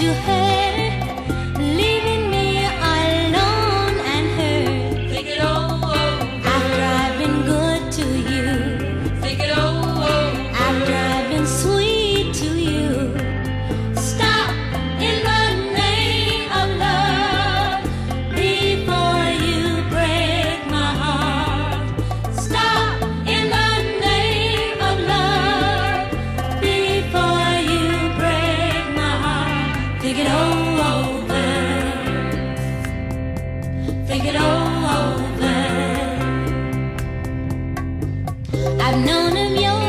to Think it over. Think it over. I've known of your,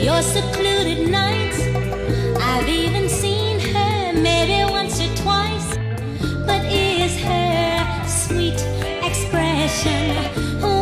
your secluded nights. I've even seen her maybe once or twice. But is her sweet expression?